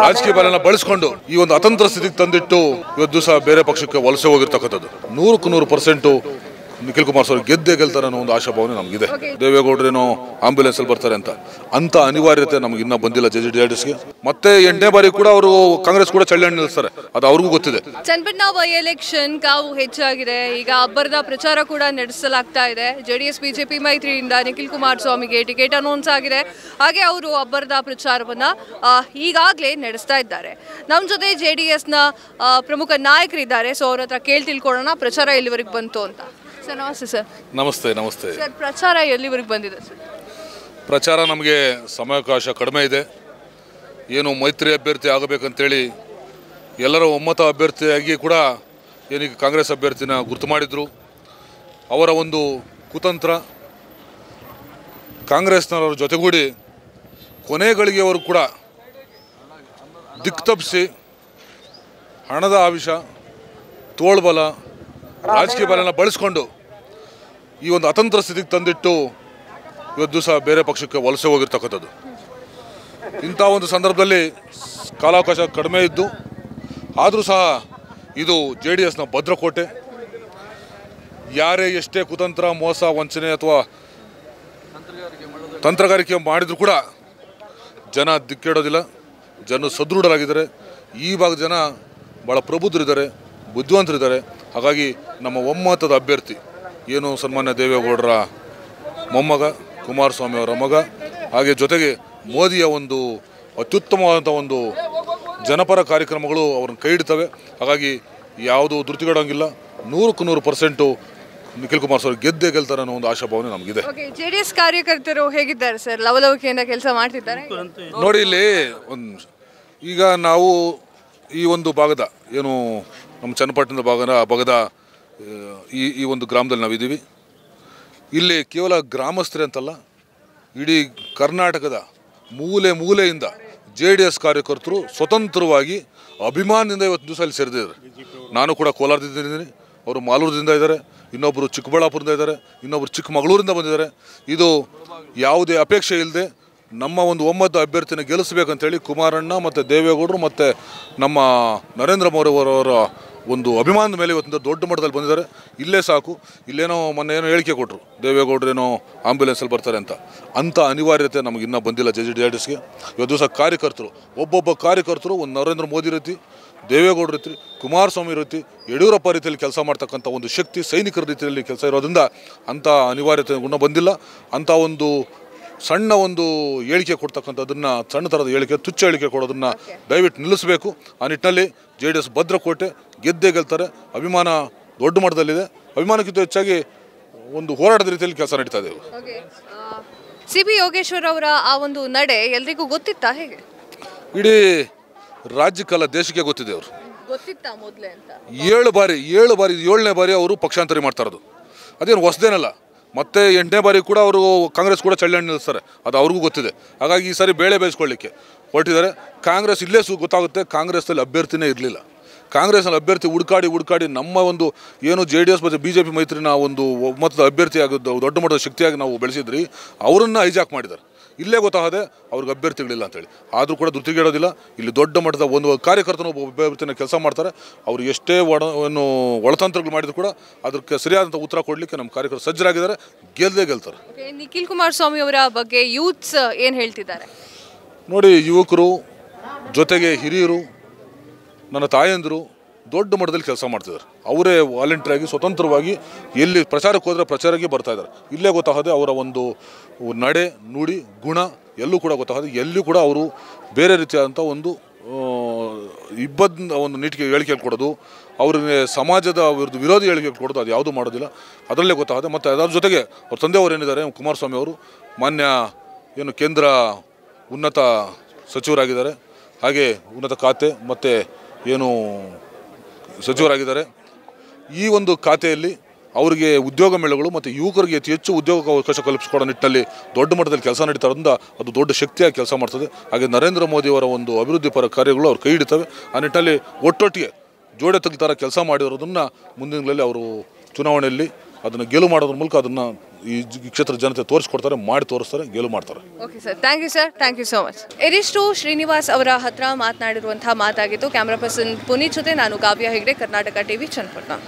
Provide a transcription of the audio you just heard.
ರಾಜಕೀಯ ಬಲನ ಬಳಸ್ಕೊಂಡು ಈ ಒಂದು ಅತಂತ್ರ ಸ್ಥಿತಿಗೆ ತಂದಿಟ್ಟು ಇವತ್ತು ಸಹ ಬೇರೆ ಪಕ್ಷಕ್ಕೆ ವಲಸೆ ಹೋಗಿರ್ತಕ್ಕಂಥದ್ದು. ನೂರಕ್ಕೂ ನೂರು ಪರ್ಸೆಂಟು ನಿಖಿಲ್ ಕುಮಾರಸ್ವಾಮಿ ಗೆದ್ದೇ ಗೆಲ್ತಾರೆ ಅನ್ನೋ ಒಂದು ಆಶಾಭಾವನೆ ನಮಗಿದೆ. ದೇವೇಗೌಡರೇನೋ ಆಂಬ್ಯುಲೆನ್ಸ್ ಅಲ್ಲಿ ಬರ್ತಾರೆ ಅಂತ. ಅಂತ ಅನಿವಾರ್ಯತೆ ನಮ್ಗೆ ಇನ್ನೂ ಬಂದಿಲ್ಲ ಜೆ ಜೆ ಡಿ ಮತ್ತೆ ಎಂಟನೇ ಬಾರಿ ಕೂಡ ಅವರು ಕಾಂಗ್ರೆಸ್ ಕೂಡ ಚಳ್ಳಣ್ಣಿ ನಿಲ್ಲಿಸ್ತಾರೆ ಅದು ಅವ್ರಿಗೂ ಗೊತ್ತಿದೆ. ಚನ್ನಪಟ್ಟಣ ಬೈ ಎಲೆಕ್ಷನ್ ಕಾವು ಹೆಚ್ಚಾಗಿದೆ. ಈಗ ಅಬ್ಬರದ ಪ್ರಚಾರ ಕೂಡ ನಡೆಸಲಾಗ್ತಾ ಇದೆ. ಜೆಡಿಎಸ್, ಬಿಜೆಪಿ ಮೈತ್ರಿಯಿಂದ ನಿಖಿಲ್ ಕುಮಾರಸ್ವಾಮಿಗೆ ಟಿಕೆಟ್ ಅನೌನ್ಸ್ ಆಗಿದೆ. ಹಾಗೆ ಅವರು ಅಬ್ಬರದ ಪ್ರಚಾರವನ್ನ ಈಗಾಗಲೇ ನಡೆಸ್ತಾ ಇದ್ದಾರೆ. ನಮ್ಮ ಜೊತೆ ಜೆ ಡಿ ಎಸ್ನ ಪ್ರಮುಖ ನಾಯಕರಿದ್ದಾರೆ. ಸೊ ಅವ್ರ ಹತ್ರ ಕೇಳಿ ತಿಳ್ಕೊಳ್ಳೋಣ. ಪ್ರಚಾರ ಎಲ್ಲಿವರೆಗೆ ಬಂತು ಅಂತ. ಸರ್ ನಮಸ್ತೆ ಸರ್. ನಮಸ್ತೆ ನಮಸ್ತೆ. ಸರ್ ಪ್ರಚಾರ ಎಲ್ಲಿವರೆಗೆ ಬಂದಿದೆ ಸರ್? ಪ್ರಚಾರ ನಮಗೆ ಸಮಯಾವಕಾಶ ಕಡಿಮೆ ಇದೆ. ಏನು ಮೈತ್ರಿ ಅಭ್ಯರ್ಥಿ ಆಗಬೇಕಂತೇಳಿ ಎಲ್ಲರ ಒಮ್ಮತ ಅಭ್ಯರ್ಥಿಯಾಗಿ ಕೂಡ ಏನೀಗ ಕಾಂಗ್ರೆಸ್ ಅಭ್ಯರ್ಥಿನ ಗುರುತು ಮಾಡಿದರು. ಅವರ ಒಂದು ಕುತಂತ್ರ ಕಾಂಗ್ರೆಸ್ನವರ ಜೊತೆಗೂಡಿ ಕೊನೆಗಳಿಗೆಯವರು ಕೂಡ ದಿಕ್ಕು ತಪ್ಪಿಸಿ ಹಣದ ಆವಿಷ ತೋಳ್ಬಲ ರಾಜಕೀಯ ಬಲನ ಬಳಸ್ಕೊಂಡು ಈ ಒಂದು ಅತಂತ್ರ ಸ್ಥಿತಿಗೆ ತಂದಿಟ್ಟು ಇವತ್ತು ಸಹ ಬೇರೆ ಪಕ್ಷಕ್ಕೆ ವಲಸೆ ಹೋಗಿರ್ತಕ್ಕಂಥದ್ದು. ಇಂಥ ಒಂದು ಸಂದರ್ಭದಲ್ಲಿ ಕಾಲಾವಕಾಶ ಕಡಿಮೆ ಇದ್ದು, ಆದರೂ ಸಹ ಇದು ಜೆ ಡಿ ಎಸ್ನ ಭದ್ರಕೋಟೆ. ಯಾರೇ ಎಷ್ಟೇ ಕುತಂತ್ರ, ಮೋಸ, ವಂಚನೆ ಅಥವಾ ತಂತ್ರಗಾರಿಕೆ ಮಾಡಿದರೂ ಕೂಡ ಜನ ದಿಕ್ಕೇಡೋದಿಲ್ಲ, ಜನ ಸದೃಢರಾಗಿದ್ದಾರೆ. ಈ ಭಾಗದ ಜನ ಭಾಳ ಪ್ರಬುದ್ಧರಿದ್ದಾರೆ, ಬುದ್ಧಿವಂತರಿದ್ದಾರೆ. ಹಾಗಾಗಿ ನಮ್ಮ ಒಮ್ಮತದ ಅಭ್ಯರ್ಥಿ ಏನು ಸನ್ಮಾನ್ಯ ದೇವೇಗೌಡರ ಮೊಮ್ಮಗ ಕುಮಾರಸ್ವಾಮಿ ಅವರ ಮಗ ಹಾಗೆ ಜೊತೆಗೆ ಮೋದಿಯ ಒಂದು ಅತ್ಯುತ್ತಮವಾದಂಥ ಒಂದು ಜನಪರ ಕಾರ್ಯಕ್ರಮಗಳು ಅವ್ರನ್ನ ಕೈ ಹಿಡಿತವೆ. ಹಾಗಾಗಿ ಯಾವುದು ಧೃತಿಗೆಡೋಂಗಿಲ್ಲ ನೂರಕ್ಕೂ ನೂರು ಪರ್ಸೆಂಟು ನಿಖಿಲ್ ಕುಮಾರಸ್ವಾಮಿ ಗೆದ್ದೇ ಗೆಲ್ತಾರೆ ಅನ್ನೋ ಒಂದು ಆಶಾಭಾವನೆ ನಮಗಿದೆ. ಜೆ ಡಿ ಎಸ್ ಕಾರ್ಯಕರ್ತರು ಹೇಗಿದ್ದಾರೆ ಸರ್? ಲವಲವಿಕೆಯಿಂದ ಕೆಲಸ ಮಾಡ್ತಿದ್ದಾರೆ? ನೋಡಿ ಇಲ್ಲಿ ಒಂದು ಈಗ ನಾವು ಈ ಒಂದು ಭಾಗದ ಏನು ನಮ್ಮ ಚನ್ನಪಟ್ಟಣದ ಭಾಗದ ಭಾಗದ ಈ ಈ ಒಂದು ಗ್ರಾಮದಲ್ಲಿ ನಾವಿದ್ದೀವಿ. ಇಲ್ಲಿ ಕೇವಲ ಗ್ರಾಮಸ್ಥರೇ ಅಂತಲ್ಲ, ಇಡೀ ಕರ್ನಾಟಕದ ಮೂಲೆ ಮೂಲೆಯಿಂದ ಜೆ ಡಿ ಎಸ್ ಕಾರ್ಯಕರ್ತರು ಸ್ವತಂತ್ರವಾಗಿ ಅಭಿಮಾನದಿಂದ ಇವತ್ತು ದಿವಸ ಅಲ್ಲಿ ಸೇರಿದ್ದಾರೆ. ನಾನು ಕೂಡ ಕೋಲಾರದಿಂದ ಇದ್ದೀನಿ. ಅವರು ಮಾಲೂರದಿಂದ ಇದ್ದಾರೆ. ಇನ್ನೊಬ್ಬರು ಚಿಕ್ಕಬಳ್ಳಾಪುರದಿಂದ ಇದ್ದಾರೆ. ಇನ್ನೊಬ್ಬರು ಚಿಕ್ಕಮಗಳೂರಿಂದ ಬಂದಿದ್ದಾರೆ. ಇದು ಯಾವುದೇ ಅಪೇಕ್ಷೆ ಇಲ್ಲದೆ ನಮ್ಮ ಒಂದು ಒಮ್ಮತ ಅಭ್ಯರ್ಥಿನ ಗೆಲ್ಲಿಸಬೇಕಂತೇಳಿ ಕುಮಾರಣ್ಣ ಮತ್ತು ದೇವೇಗೌಡರು ಮತ್ತು ನಮ್ಮ ನರೇಂದ್ರ ಮೋದಿ ಅವರವರ ಒಂದು ಅಭಿಮಾನದ ಮೇಲೆ ಇವತ್ತಿಂದ ದೊಡ್ಡ ಮಟ್ಟದಲ್ಲಿ ಬಂದಿದ್ದಾರೆ. ಇಲ್ಲೇ ಸಾಕು. ಇಲ್ಲೇನೋ ಮೊನ್ನೆ ಏನೋ ಹೇಳಿಕೆ ಕೊಟ್ಟರು ದೇವೇಗೌಡರೇನೋ ಆಂಬ್ಯುಲೆನ್ಸಲ್ಲಿ ಬರ್ತಾರೆ ಅಂತ. ಅಂಥ ಅನಿವಾರ್ಯತೆ ನಮಗೆ ಇನ್ನೂ ಬಂದಿಲ್ಲ ಜೆ ಜೆ ಡಿ ಎಸ್ಗೆ. ಇವತ್ತು ದಿವಸ ಕಾರ್ಯಕರ್ತರು ಒಬ್ಬೊಬ್ಬ ಕಾರ್ಯಕರ್ತರು ಒಂದು ನರೇಂದ್ರ ಮೋದಿ ರೀತಿ ದೇವೇಗೌಡ ರೀತಿ ಕುಮಾರಸ್ವಾಮಿ ರೀತಿ ಯಡಿಯೂರಪ್ಪ ರೀತಿಯಲ್ಲಿ ಕೆಲಸ ಮಾಡ್ತಕ್ಕಂಥ ಒಂದು ಶಕ್ತಿ ಸೈನಿಕರ ರೀತಿಯಲ್ಲಿ ಕೆಲಸ ಇರೋದ್ರಿಂದ ಅಂಥ ಅನಿವಾರ್ಯತೆ ಗುಣ ಬಂದಿಲ್ಲ. ಅಂಥ ಒಂದು ಸಣ್ಣ ಒಂದು ಹೇಳಿಕೆ ಕೊಡ್ತಕ್ಕಂಥದ್ದನ್ನು ಸಣ್ಣ ಥರದ ಹೇಳಿಕೆ ತುಚ್ಚ ಹೇಳಿಕೆ ಕೊಡೋದನ್ನು ದಯವಿಟ್ಟು ನಿಲ್ಲಿಸಬೇಕು. ಆ ನಿಟ್ಟಿನಲ್ಲಿ ಜೆ ಡಿ ಎಸ್ ಭದ್ರಕೋಟೆ ಗೆದ್ದೇ ಗೆಲ್ತಾರೆ. ಅಭಿಮಾನ ದೊಡ್ಡ ಮಟ್ಟದಲ್ಲಿದೆ. ಅಭಿಮಾನಕ್ಕಿಂತ ಹೆಚ್ಚಾಗಿ ಒಂದು ಹೋರಾಟದ ರೀತಿಯಲ್ಲಿ ಕೆಲಸ ನಡೀತಾ ಇದೆ. ಸಿ ಬಿ ಯೋಗೇಶ್ವರ್ ಅವರ ಆ ಒಂದು ನಡೆ ಎಲ್ರಿಗೂ ಗೊತ್ತಿತ್ತಾ ಹೇಗೆ? ಇಡೀ ರಾಜ್ಯಕ್ಕಲ್ಲ ದೇಶಕ್ಕೆ ಗೊತ್ತಿದೆ ಅವರು. ಗೊತ್ತಿತ್ತಾ ಮೊದಲೇ ಅಂತ? ಏಳು ಬಾರಿ ಏಳು ಬಾರಿ ಏಳನೇ ಬಾರಿ ಅವರು ಪಕ್ಷಾಂತರಿ ಮಾಡ್ತಾ ಇರೋದು. ಅದೇನು ಹೊಸದೇನಲ್ಲ. ಮತ್ತೆ ಎಂಟನೇ ಬಾರಿ ಕೂಡ ಅವರು ಕಾಂಗ್ರೆಸ್ ಕೂಡ ಚಳ್ಳಣ್ಣಿ ನಿಲ್ಲಿಸ್ತಾರೆ. ಅದು ಅವ್ರಿಗೂ ಗೊತ್ತಿದೆ. ಹಾಗಾಗಿ ಈ ಸಾರಿ ಬೇಳೆ ಬೇಯಿಸ್ಕೊಳ್ಳಿಕ್ಕೆ ಹೊರಟಿದ್ದಾರೆ. ಕಾಂಗ್ರೆಸ್ ಇಲ್ಲೇ ಸು ಗೊತ್ತಾಗುತ್ತೆ. ಕಾಂಗ್ರೆಸ್ನಲ್ಲಿ ಅಭ್ಯರ್ಥಿನೇ ಇರಲಿಲ್ಲ. ಕಾಂಗ್ರೆಸ್ನಲ್ಲಿ ಅಭ್ಯರ್ಥಿ ಹುಡುಕಾಡಿ ಹುಡುಕಾಡಿ ನಮ್ಮ ಒಂದು ಏನು ಜೆ ಡಿ ಎಸ್ ಮತ್ತು ಬಿ ಜೆ ಪಿ ಮೈತ್ರಿನ ಒಂದು ಒಮ್ಮತದ ಅಭ್ಯರ್ಥಿ ಆಗೋದು ದೊಡ್ಡ ಮಟ್ಟದ ಶಕ್ತಿಯಾಗಿ ನಾವು ಬೆಳೆಸಿದ್ರಿ ಅವರನ್ನು ಹೈಜಾಕ್ ಮಾಡಿದ್ದಾರೆ. ಇಲ್ಲೇ ಗೊತ್ತಾಗದೆ ಅವ್ರಿಗೆ ಅಭ್ಯರ್ಥಿಗಳಿಲ್ಲ ಅಂತೇಳಿ. ಆದರೂ ಕೂಡ ಧೃತಿಗೇಡೋದಿಲ್ಲ ಇಲ್ಲಿ ದೊಡ್ಡ ಮಟ್ಟದ ಒಂದು ಕಾರ್ಯಕರ್ತನ ಒಬ್ಬ ಅಭ್ಯರ್ಥಿನ ಕೆಲಸ ಮಾಡ್ತಾರೆ. ಅವರು ಎಷ್ಟೇ ಒಡ ಏನು ಒಳತಂತ್ರಗಳು ಮಾಡಿದ್ರು ಕೂಡ ಅದಕ್ಕೆ ಸರಿಯಾದಂಥ ಉತ್ತರ ಕೊಡಲಿಕ್ಕೆ ನಮ್ಮ ಕಾರ್ಯಕರ್ತರು ಸಜ್ಜರಾಗಿದ್ದಾರೆ. ಗೆಲ್ಲದೆ ಗೆಲ್ತಾರೆ. ನಿಖಿಲ್ ನಿಖಿಲ್ ಕುಮಾರಸ್ವಾಮಿ ಅವರ ಬಗ್ಗೆ ಯೂತ್ಸ್ ಏನು ಹೇಳ್ತಿದ್ದಾರೆ? ನೋಡಿ ಯುವಕರು ಜೊತೆಗೆ ಹಿರಿಯರು ನನ್ನ ತಾಯಂದಿರು ದೊಡ್ಡ ಮಟ್ಟದಲ್ಲಿ ಕೆಲಸ ಮಾಡ್ತಿದ್ದಾರೆ. ಅವರೇ ವಾಲಂಟಿಯರಾಗಿ ಸ್ವತಂತ್ರವಾಗಿ ಎಲ್ಲಿ ಪ್ರಚಾರಕ್ಕೆ ಹೋದರೆ ಪ್ರಚಾರಕ್ಕೆ ಬರ್ತಾ ಇದ್ದಾರೆ. ಇಲ್ಲೇ ಗೊತ್ತಾಗದೆ ಅವರ ಒಂದು ನಡೆ, ನುಡಿ, ಗುಣ ಎಲ್ಲೂ ಕೂಡ ಗೊತ್ತಾಗದೆ ಎಲ್ಲೂ ಕೂಡ ಅವರು ಬೇರೆ ರೀತಿಯಾದಂಥ ಒಂದು ಇಬ್ಬದ ಒಂದು ನೀಟಿಗೆ ಹೇಳಿಕೆ ಕೊಡೋದು, ಅವ್ರಿಗೆ ಸಮಾಜದ ವಿರುದ್ಧ ವಿರೋಧಿ ಹೇಳಿಕೆ ಕೊಡೋದು ಅದು ಯಾವುದೂ ಮಾಡೋದಿಲ್ಲ. ಅದರಲ್ಲೇ ಗೊತ್ತಾಗದೆ ಮತ್ತು ಅದರ ಜೊತೆಗೆ ಅವ್ರ ತಂದೆಯವರು ಏನಿದ್ದಾರೆ, ಕುಮಾರಸ್ವಾಮಿ ಅವರು ಮಾನ್ಯ ಏನು ಕೇಂದ್ರ ಉನ್ನತ ಸಚಿವರಾಗಿದ್ದಾರೆ. ಹಾಗೆ ಉನ್ನತ ಖಾತೆ ಮತ್ತು ಏನು ಸಚಿವರಾಗಿದ್ದಾರೆ. ಈ ಒಂದು ಖಾತೆಯಲ್ಲಿ ಅವರಿಗೆ ಉದ್ಯೋಗ ಮೇಳಗಳು ಮತ್ತು ಯುವಕರಿಗೆ ಅತಿ ಹೆಚ್ಚು ಉದ್ಯೋಗ ಅವಕಾಶ ಕಲ್ಪಿಸಿಕೊಡೋ ನಿಟ್ಟಿನಲ್ಲಿ ದೊಡ್ಡ ಮಟ್ಟದಲ್ಲಿ ಕೆಲಸ ನಡೀತಾರಿಂದ ಅದು ದೊಡ್ಡ ಶಕ್ತಿಯಾಗಿ ಕೆಲಸ ಮಾಡ್ತದೆ. ಹಾಗೆ ನರೇಂದ್ರ ಮೋದಿಯವರ ಒಂದು ಅಭಿವೃದ್ಧಿ ಪರ ಕಾರ್ಯಗಳು ಅವ್ರು ಕೈ ಹಿಡಿತವೆ. ಆ ನಿಟ್ಟಲ್ಲಿ ಒಟ್ಟೊಟ್ಟಿಗೆ ಜೋಡೆ ತೆಗಿತಾರ ಕೆಲಸ ಮಾಡಿರೋದನ್ನು ಮುಂದಿನಗಳಲ್ಲಿ ಅವರು ಚುನಾವಣೆಯಲ್ಲಿ ಅದನ್ನು ಗೆಲುವು ಮಾಡೋದ್ರ ಮೂಲಕ ಅದನ್ನು ಈ ಕ್ಷೇತ್ರದ ಜನತೆ ತೋರಿಸ್ಕೊಡ್ತಾರೆ, ಮಾಡಿ ತೋರಿಸ್ತಾರೆ, ಗೆಲುವು ಮಾಡ್ತಾರೆ. Okay sir thank you sir thank you so much ಇದಿಷ್ಟು ಶ್ರೀನಿವಾಸ್ ಅವರ ಹತ್ರ ಮಾತನಾಡಿರುವಂತಹ ಮಾತಾಗಿತ್ತು ಕ್ಯಾಮ್ರಾ ಪರ್ಸನ್ ಪುನೀತ್ ಜೊತೆ ನಾನು ಕಾವ್ಯ ಹೆಗ್ಡೆ, ಕರ್ನಾಟಕ ಟಿವಿ ಚನ್ನಪಟ್ಟಣ.